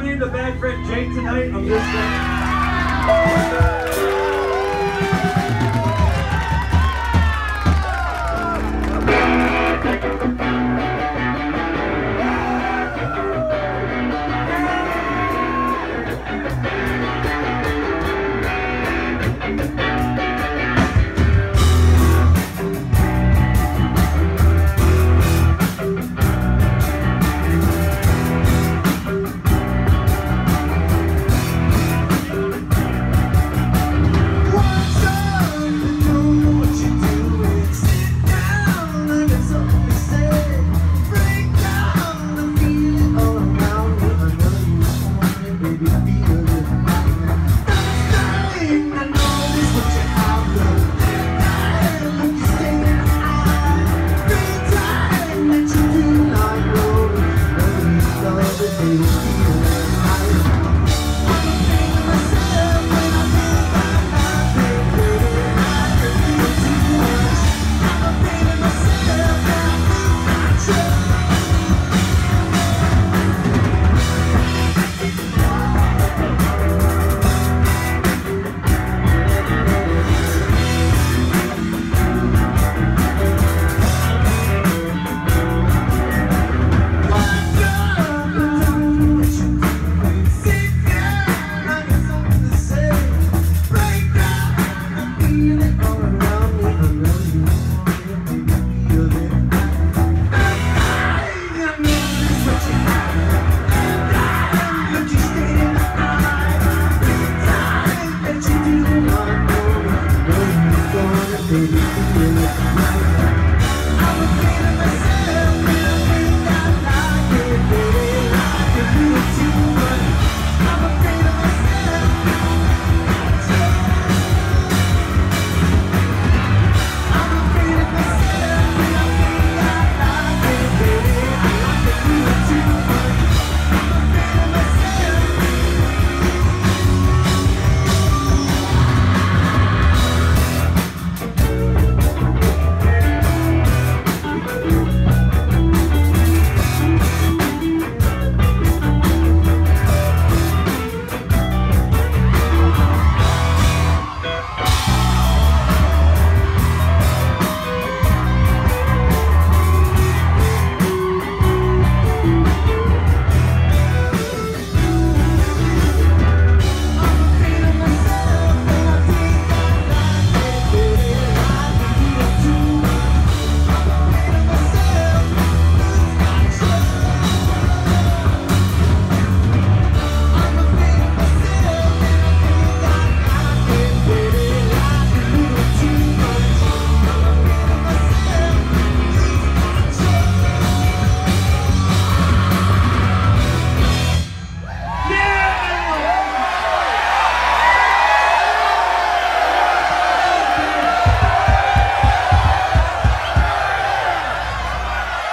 I named the bad friend Jake tonight, I'm just saying.